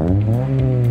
Mm-hmm.